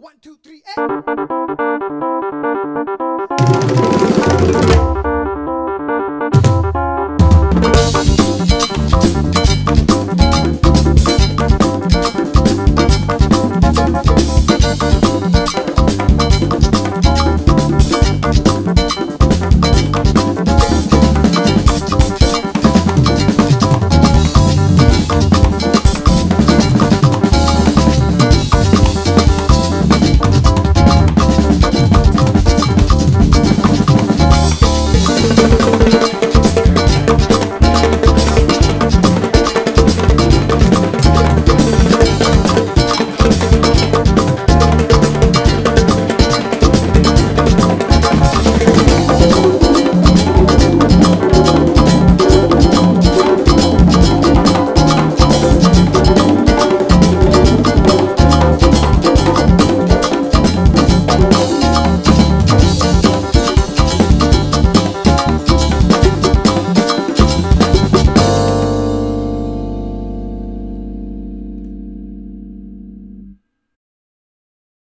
One, two, three, eight.